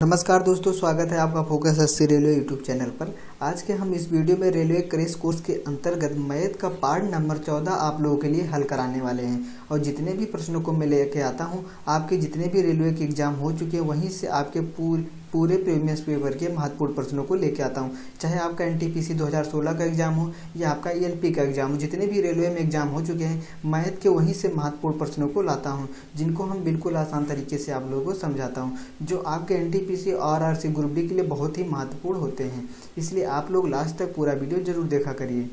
नमस्कार दोस्तों, स्वागत है आपका फोकस अस्सी रेलवे यूट्यूब चैनल पर। आज के हम इस वीडियो में रेलवे क्रेश कोर्स के अंतर्गत मैथ का पार्ट नंबर चौदह आप लोगों के लिए हल कराने वाले हैं। और जितने भी प्रश्नों को मैं लेके आता हूँ, आपके जितने भी रेलवे के एग्ज़ाम हो चुके हैं, वहीं से आपके पूरे पूरे प्रीमियस पेपर के महत्वपूर्ण प्रश्नों को लेकर आता हूँ। चाहे आपका एन टी 2016 का एग्ज़ाम हो या आपका ई का एग्ज़ाम हो, जितने भी रेलवे में एग्ज़ाम हो चुके हैं, मैथ के वहीं से महत्वपूर्ण प्रश्नों को लाता हूँ, जिनको हम बिल्कुल आसान तरीके से आप लोगों को समझाता हूँ, जो आपके एन टी और आर सी ग्रुप डी के लिए बहुत ही महत्वपूर्ण होते हैं। इसलिए आप लोग लास्ट तक पूरा वीडियो ज़रूर देखा करिए।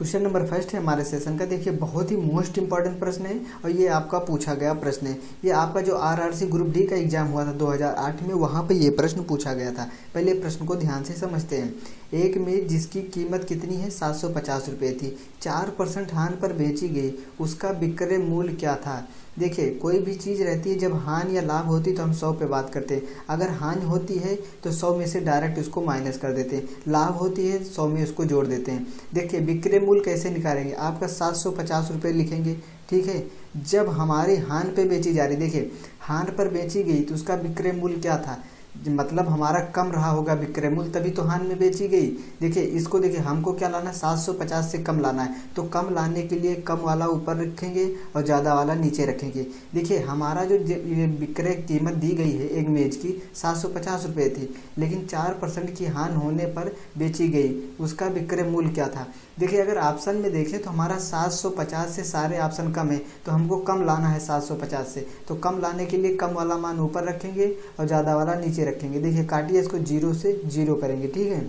क्वेश्चन नंबर फ़र्स्ट है हमारे सेशन का। देखिए, बहुत ही मोस्ट इंपॉर्टेंट प्रश्न है और ये आपका पूछा गया प्रश्न है। ये आपका जो आरआरसी ग्रुप डी का एग्ज़ाम हुआ था 2008 में, वहाँ पे ये प्रश्न पूछा गया था। पहले प्रश्न को ध्यान से समझते हैं। एक में, जिसकी कीमत कितनी है? सात सौ पचास थी। चार परसेंट हान पर बेची गई। उसका विक्रय मूल्य क्या था? देखिए, कोई भी चीज़ रहती है, जब हान या लाभ होती है तो हम सौ पे बात करते हैं। अगर हानि होती है तो सौ में से डायरेक्ट उसको माइनस कर देते हैं। लाभ होती है, सौ में उसको जोड़ देते हैं। देखिए, विक्रय मूल्य कैसे निकालेंगे? आपका सात सौ पचास रुपये लिखेंगे, ठीक है? जब हमारी हान पे बेची जा रही, देखिए, हान पर बेची गई तो उसका विक्रय मूल्य क्या था? मतलब हमारा कम रहा होगा विक्रय मूल्य, तभी तो हान में बेची गई। देखिए, इसको देखिए, हमको क्या लाना है? सात सौ पचास से कम लाना है। तो कम लाने के लिए कम वाला ऊपर रखेंगे और ज़्यादा वाला नीचे रखेंगे। देखिए, हमारा जो विक्रय कीमत दी गई है एक मेज की, सात सौ पचास रुपये थी। लेकिन चार परसेंट की हान होने पर बेची गई। उसका विक्रय मूल्य क्या था? देखिए, अगर ऑप्शन में देखें तो हमारा 750 से सारे ऑप्शन कम है। तो हमको कम लाना है 750 से। तो कम लाने के लिए कम वाला मान ऊपर रखेंगे और ज़्यादा वाला नीचे रखेंगे। देखिए, काटिए इसको ज़ीरो से ज़ीरो करेंगे, ठीक है?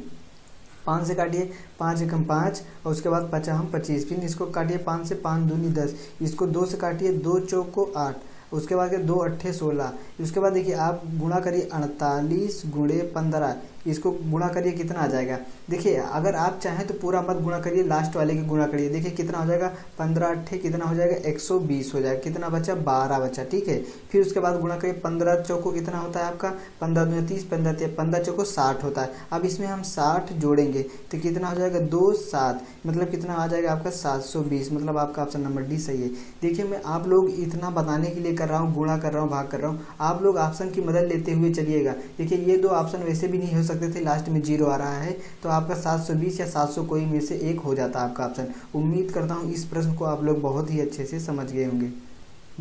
पाँच से काटिए, पाँच एकम पाँच, और उसके बाद पचा हम पच्चीस। फिर इसको काटिए पाँच से पाँच दूनी दस। इसको दो से काटिए, दो चौक को आठ। उसके बाद दो अट्ठे सोलह। उसके बाद देखिए, आप गुणा करिए अड़तालीस गुणे पंद्रह। इसको गुणा करिए, कितना आ जाएगा? देखिए, अगर आप चाहें तो पूरा मत गुणा करिए लास्ट वाले की गुणा करिए। देखिए, कितना हो जाएगा? पंद्रह अट्ठे कितना हो जाएगा? एक सौ बीस हो जाएगा। कितना बचा? बारह बचा, ठीक है? फिर उसके बाद गुणा करिए, पंद्रह चौको कितना होता है आपका? पंद्रह दो तीस, पंद्रह पंद्रह चौको साठ होता है। अब इसमें हम साठ जोड़ेंगे तो कितना हो जाएगा? दो सात। मतलब कितना आ जाएगा आपका? सात सौ बीस। मतलब आपका ऑप्शन नंबर डी सही है। देखिए, मैं आप लोग इतना बताने के लिए कर रहा हूँ, गुणा कर रहा हूँ, भाग कर रहा हूँ। आप लोग ऑप्शन की मदद लेते हुए चलिएगा। देखिए, ये दो ऑप्शन वैसे भी नहीं हो सकते थे लास्ट में ज़ीरो आ रहा है तो आपका 720 या 700 कोई में से एक हो जाता है आपका ऑप्शन उम्मीद करता हूँ इस प्रश्न को आप लोग बहुत ही अच्छे से समझ गए होंगे।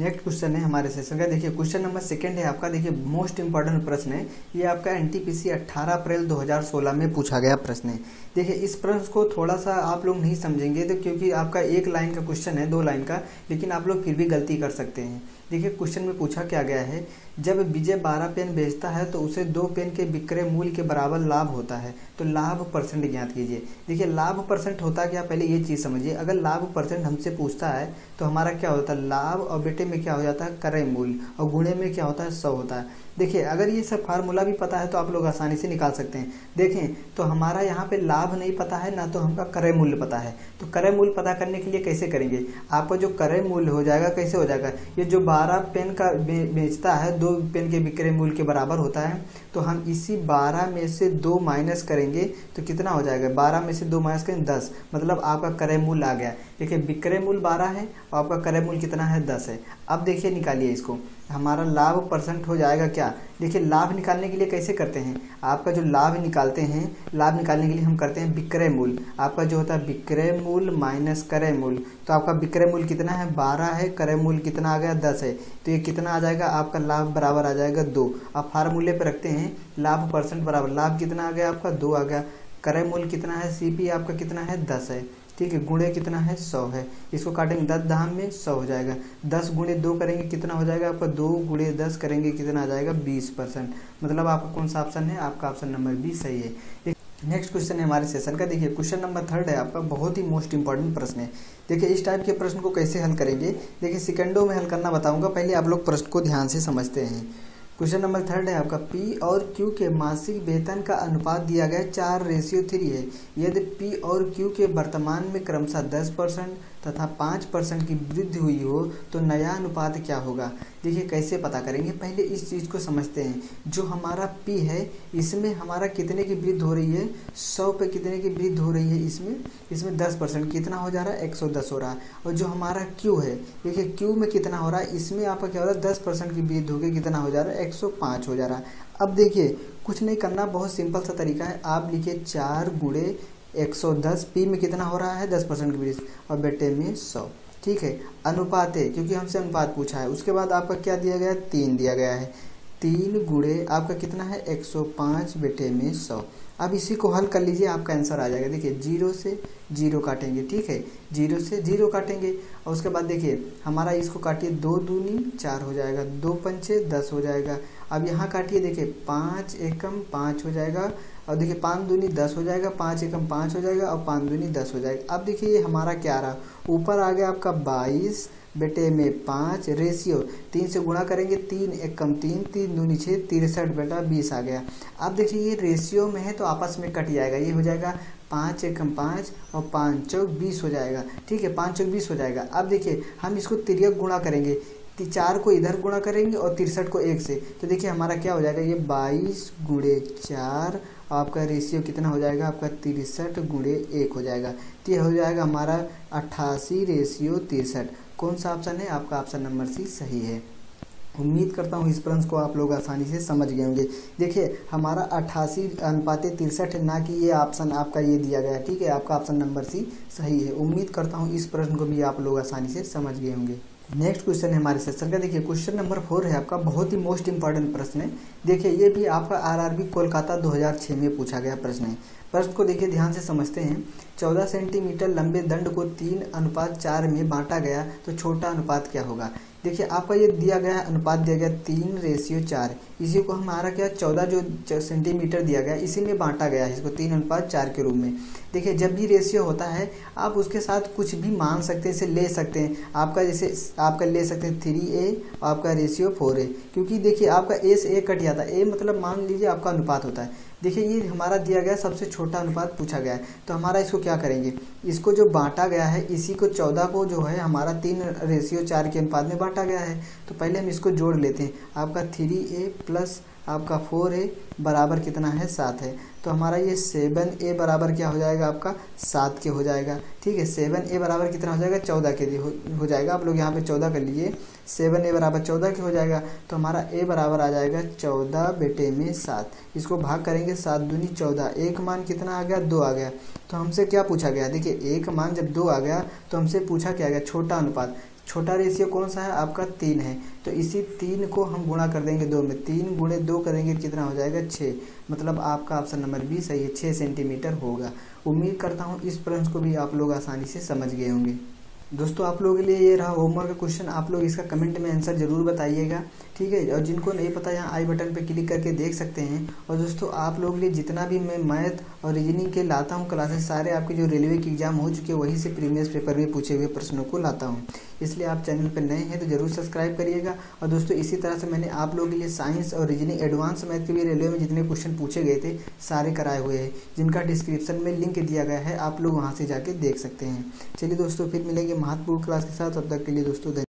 नेक्स्ट क्वेश्चन है हमारे सेशन का। देखिए, क्वेश्चन नंबर सेकंड है आपका। देखिए मोस्ट इंपॉर्टेंट प्रश्न है। ये आपका एनटीपीसी 18 अप्रैल 2016 में पूछा गया प्रश्न है। देखिए, इस प्रश्न को थोड़ा सा आप लोग नहीं समझेंगे तो क्योंकि आपका एक लाइन का क्वेश्चन है, दो लाइन का, लेकिन आप लोग फिर भी गलती कर सकते हैं। देखिए क्वेश्चन में पूछा क्या गया है? जब विजय बारह पेन बेचता है तो उसे दो पेन के विक्रय मूल्य के बराबर लाभ होता है। तो लाभ परसेंट ज्ञात कीजिए। देखिए, लाभ परसेंट होता क्या? पहले ये चीज़ समझिए। अगर लाभ परसेंट हमसे पूछता है तो हमारा क्या होता है? लाभ और बेटे में क्या हो जाता है? क्रय मूल्य। और गुणे में क्या होता है? सौ होता है। देखिए, अगर ये सब फार्मूला भी पता है तो आप लोग आसानी से निकाल सकते हैं। देखें तो हमारा यहाँ पे लाभ नहीं पता है, ना तो हमका क्रय मूल्य पता है। तो क्रय मूल्य पता करने के लिए कैसे करेंगे? आपका जो क्रय मूल्य हो जाएगा, कैसे हो जाएगा? ये जो बारह पेन का बेचता है, दो पेन के विक्रय मूल्य के बराबर होता है तो हम इसी बारह में से दो माइनस करेंगे तो कितना हो जाएगा? बारह में से दो माइनस करेंगे, दस। मतलब आपका क्रय मूल्य आ गया। देखिए, विक्रय मूल्य बारह है, और आपका क्रय मूल्य कितना है? दस है। अब देखिए, निकालिए इसको। हमारा लाभ परसेंट हो जाएगा देखिए, लाभ निकालने के लिए कैसे करते हैं? आपका जो लाभ निकालते हैं, लाभ निकालने के लिए हम करते हैं विक्रय मूल्य। आपका जो होता है विक्रय मूल्य माइनस क्रय मूल्य। तो आपका विक्रय मूल्य कितना है? बारह है, क्रय मूल्य कितना आ गया? दस है। तो ये कितना आ जाएगा? आपका लाभ बराबर आ जाएगा दो। आप फार्मूले पर रखते हैं, लाभ परसेंट बराबर। लाभ कितना आ गया आपका? दो आ गया। क्रय मूल्य कितना है? सीपी आपका कितना है? दस है। ठीक है, गुणे कितना है? सौ है। इसको काटेंगे दस धाम में सौ हो जाएगा। दस गुणे दो करेंगे, कितना हो जाएगा? आपका दो गुणे दस करेंगे, कितना आ जाएगा? बीस परसेंट। मतलब आपका कौन सा ऑप्शन है? आपका ऑप्शन नंबर बी सही है। नेक्स्ट क्वेश्चन है हमारे सेशन का। देखिए क्वेश्चन नंबर थर्ड है आपका। बहुत ही मोस्ट इंपॉर्टेंट प्रश्न है। देखिए, इस टाइप के प्रश्न को कैसे हल करेंगे? देखिए, सेकंडों में हल करना बताऊँगा। पहले आप लोग प्रश्न को ध्यान से समझते हैं। क्वेश्चन नंबर थर्ड है आपका पी और क्यू के मासिक वेतन का अनुपात दिया गया चार रेशियो थ्री है। यदि पी और क्यू के वर्तमान में क्रमशः दस परसेंट तथा पाँच परसेंट की वृद्धि हुई हो तो नया अनुपात क्या होगा? देखिए, कैसे पता करेंगे? पहले इस चीज़ को समझते हैं। जो हमारा पी है, इसमें हमारा कितने की वृद्धि हो रही है? सौ पे कितने की वृद्धि हो रही है इसमें? इसमें दस परसेंट कितना हो जा रहा है? एक सौ दस हो रहा है। और जो हमारा क्यू है, देखिए क्यू में कितना हो रहा है? इसमें आपका क्या हो रहा है? दस परसेंट की वृद्धि होकर कितना हो जा रहा है? एक सौ पाँच हो जा रहा है। अब देखिए, कुछ नहीं करना, बहुत सिंपल सा तरीका है। आप लिखिए चार गुड़े एक सौ दस पी में कितना हो रहा है? दस परसेंट के बीच। और बेटे में सौ। ठीक है? अनुपात है क्योंकि हमसे अनुपात पूछा है। उसके बाद आपका क्या दिया गया? है तीन दिया गया है। तीन गुड़े आपका कितना है? 105 बेटे में 100 अब इसी को हल कर लीजिए, आपका आंसर आ जाएगा। देखिए, ज़ीरो से ज़ीरो काटेंगे, ठीक है? ज़ीरो से ज़ीरो काटेंगे और उसके बाद देखिए, हमारा इसको काटिए, दो दूनी चार हो जाएगा, दो पंचे दस हो जाएगा। अब यहाँ काटिए, देखिए, पाँच एकम पाँच हो जाएगा और देखिए, पाँच दूनी दस हो जाएगा, पाँच एकम पाँच हो जाएगा और पाँच दूनी दस हो जाएगा। अब देखिए हमारा क्या रहा? ऊपर आ गया आपका बाईस बेटे में पाँच, रेशियो तीन से गुणा करेंगे तीन, एक कम तीन तीन दूनी छः तिरसठ बेटा बीस आ गया। अब देखिए ये रेशियो में है तो आपस में कट जाएगा। ये हो जाएगा पाँच, एक कम पाँच और पाँच चौक बीस हो जाएगा। ठीक है, पाँच चौक बीस हो जाएगा। अब देखिए, हम इसको तिरक गुणा करेंगे। चार को इधर गुणा करेंगे और तिरसठ को एक से। तो देखिए, हमारा क्या हो जाएगा? ये बाईस गुड़े चार, आपका रेशियो कितना हो जाएगा? आपका तिरसठ गुड़े एक हो जाएगा। तो ये हो जाएगा हमारा अट्ठासी रेशियो तिरसठ। कौन सा ऑप्शन है? आपका ऑप्शन नंबर सी सही है। उम्मीद करता हूँ इस प्रश्न को आप लोग आसानी से समझ गए होंगे। देखिए, हमारा अट्ठासी अनुपात तिरसठ, ना कि ये ऑप्शन आपका ये दिया गया, ठीक है? आपका ऑप्शन नंबर सी सही है। उम्मीद करता हूँ इस प्रश्न को भी आप लोग आसानी से समझ गए होंगे। नेक्स्ट क्वेश्चन है हमारे सेशन का। देखिए क्वेश्चन नंबर फोर है आपका। बहुत ही मोस्ट इंपॉर्टेंट प्रश्न है। देखिए, ये भी आपका आरआरबी कोलकाता 2006 में पूछा गया प्रश्न है। प्रश्न को देखिए, ध्यान से समझते हैं। 14 सेंटीमीटर लंबे दंड को तीन अनुपात चार में बांटा गया तो छोटा अनुपात क्या होगा? देखिए, आपका ये दिया गया अनुपात दिया गया तीन रेशियो चार। इसी को हमारा क्या, चौदह जो सेंटीमीटर दिया गया, इसी में बांटा गया है, इसको तीन अनुपात चार के रूप में। देखिए, जब भी रेशियो होता है, आप उसके साथ कुछ भी मान सकते हैं, इसे ले सकते हैं। आपका जैसे, आपका ले सकते हैं थ्री ए, आपका रेशियो फोर ए। क्योंकि देखिए, आपका ए से ए कट जाता है ए मतलब मान लीजिए आपका अनुपात होता है। देखिए, ये हमारा दिया गया सबसे छोटा अनुपात पूछा गया है। तो हमारा इसको क्या करेंगे? इसको जो बांटा गया है, इसी को चौदह को जो है, हमारा तीन रेशियो चार के अनुपात में बांटा गया है। तो पहले हम इसको जोड़ लेते हैं। आपका थ्री ए प्लस आपका फोर ए बराबर कितना है सात है। तो हमारा ये सेवन ए बराबर क्या हो जाएगा आपका? सात के हो जाएगा। ठीक है सेवन ए बराबर कितना हो जाएगा? चौदह के हो, हो जाएगा। आप लोग यहाँ पे चौदह कर लीजिए सेवन ए बराबर चौदह के हो जाएगा। तो हमारा ए बराबर आ जाएगा चौदह बेटे में सात। इसको भाग करेंगे सात दूनी चौदह। एक मान कितना आ गया? दो आ गया। तो हमसे क्या पूछा गया? देखिए एक मान जब दो आ गया तो हमसे पूछा क्या गया? छोटा अनुपात। छोटा रेशियो कौन सा है? आपका तीन है। तो इसी तीन को हम गुणा कर देंगे दो में। तीन गुणे दो करेंगे कितना हो जाएगा? छः मतलब आपका ऑप्शन नंबर बी सही है। छः सेंटीमीटर होगा। उम्मीद करता हूँ इस प्रश्न को भी आप लोग आसानी से समझ गए होंगे। दोस्तों, आप लोगों के लिए ये रहा होमवर्क का क्वेश्चन आप लोग इसका कमेंट में आंसर ज़रूर बताइएगा। ठीक है? और जिनको नहीं पता, यहाँ आई बटन पे क्लिक करके देख सकते हैं। और दोस्तों, आप लोग लिए जितना भी मैं मैथ और रीजनिंग के लाता हूँ क्लासेस सारे आपके जो रेलवे के एग्ज़ाम हो चुके हैं, वहीं से प्रीवियस पेपर में पूछे हुए प्रश्नों को लाता हूँ। इसलिए आप चैनल पर नए हैं तो ज़रूर सब्सक्राइब करिएगा। और दोस्तों, इसी तरह से मैंने आप लोगों के लिए साइंस और रीजनिंग एडवांस मैथ के लिए रेलवे में जितने क्वेश्चन पूछे गए थे, सारे कराए हुए हैं, जिनका डिस्क्रिप्शन में लिंक दिया गया है, आप लोग वहाँ से जाके देख सकते हैं। चलिए दोस्तों, फिर मिलेंगे महत्वपूर्ण क्लास के साथ, तब तक के लिए दोस्तों